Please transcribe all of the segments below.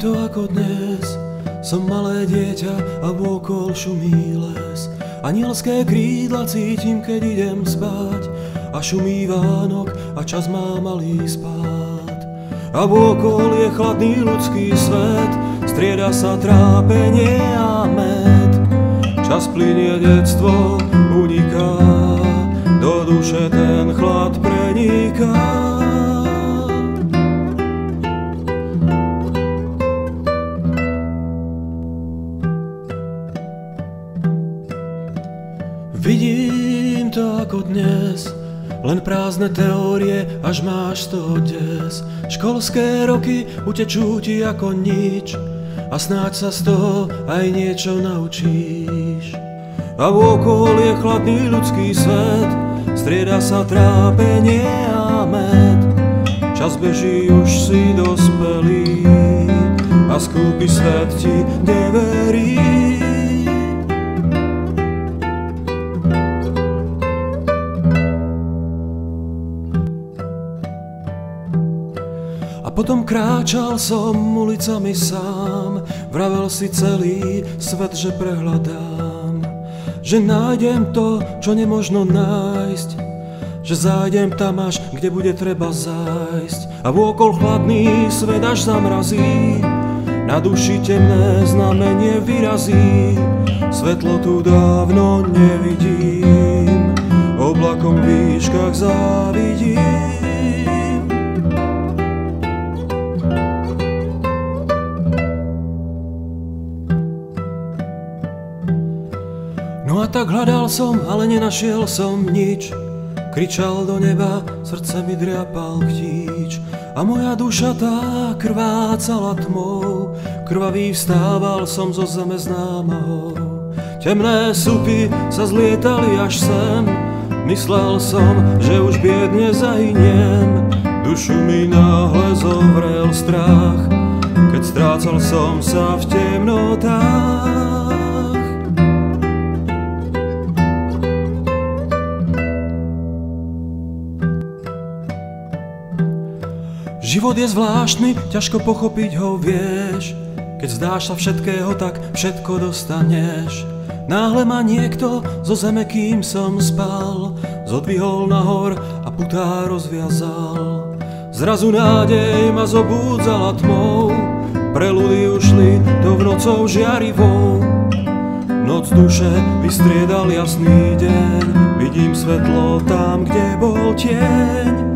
to ako dnes, som malé dieťa a vôkol šumí les. Anielské krídla cítim, keď idem spať a šumí Vánok a čas má malý spát. A vôkol je chladný ľudský svet, strieda sa trápenie a med. Čas plinie detstvo, uniká, do duše ten chlad preniká. To ako dnes, len prázdne teórie, až máš to des. Školské roky utečú ti ako nič a snáď sa z toho aj niečo naučíš. A vôkol je chladný ľudský svet, strieda sa trápenie a med. Čas beží, už si dospelý a skúpi svet ti neverí. Potom kráčal som ulicami sám, vravel si celý svet, že prehľadám. Že nájdem to, čo nemožno nájsť, že zájdem tam až, kde bude treba zájsť. A vôkol chladný svet až zamrazí, na duši temné znamenie vyrazí. Svetlo tu dávno nevidím, oblakom v výškach závidím. Som, ale nenašiel som nič. Kričal do neba, srdce mi driapal chtíč. A moja duša tá krvácala tmou, krvavý vstával som zo zeme s. Temné supy sa zlietali až sem, myslel som, že už biedne zahyniem. Dušu mi náhle zovrel strach, keď strácal som sa v temnotách. Život je zvláštny, ťažko pochopiť ho vieš. Keď zdáš sa všetkého, tak všetko dostaneš. Náhle ma niekto zo zeme, kým som spal, zodvihol nahor a putá rozviazal. Zrazu nádej ma zobúdzala tmou, preludy ušli do nocou žiarivou. Noc duše vystriedal jasný deň, vidím svetlo tam, kde bol tieň.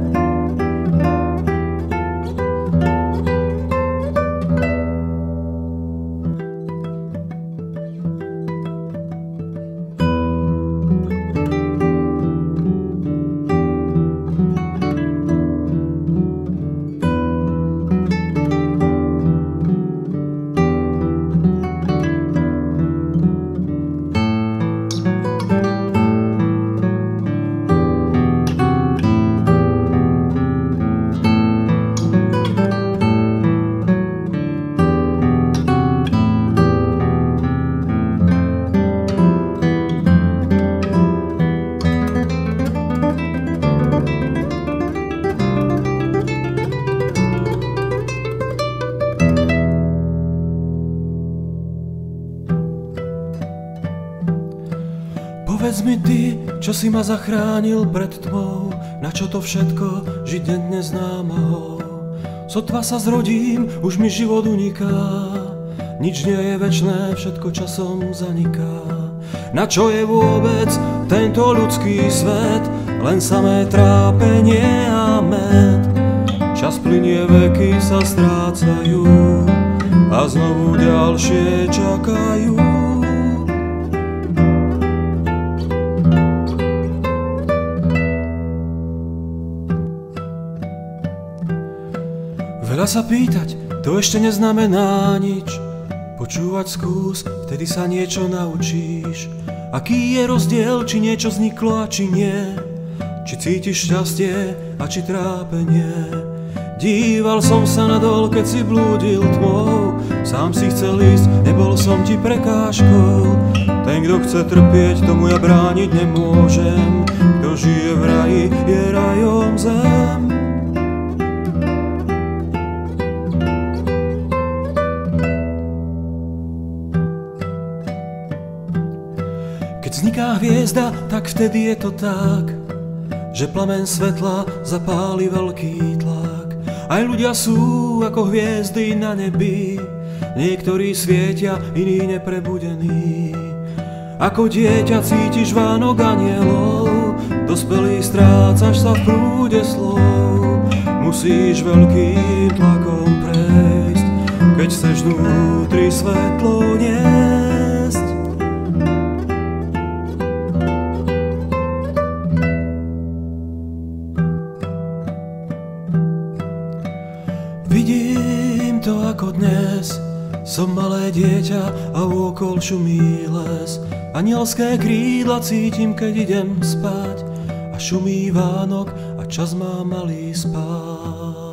Povedz mi ty, čo si ma zachránil pred tmou, na čo to všetko, žiť denne známahou. Sotva sa zrodím, už mi život uniká, nič nie je večné, všetko časom zaniká. Na čo je vôbec tento ľudský svet, len samé trápenie a med. Čas plinie, veky sa strácajú a znovu ďalšie čakajú. Veľa sa pýtať, to ešte neznamená nič. Počúvať skús, vtedy sa niečo naučíš. Aký je rozdiel, či niečo vzniklo a či nie. Či cítiš šťastie a či trápenie. Díval som sa nadol, keď si blúdil tmou. Sám si chcel ísť, nebol som ti prekážkou. Ten, kto chce trpieť, tomu ja brániť nemôžem. Kto žije v raji, je rajom zem. Tak vtedy je to tak, že plamen svetla zapáli veľký tlak. Aj ľudia sú ako hviezdy na nebi, niektorí svietia, iní neprebudení. Ako dieťa cítiš vánok anielov, dospelý strácaš sa v prúde slov. Musíš veľkým tlakom prejsť, keď chceš vnútri svetlo niesť. Som malé dieťa a okol šumí les. Anielské krídla cítim, keď idem spať a šumí Vánok a čas má malý spať.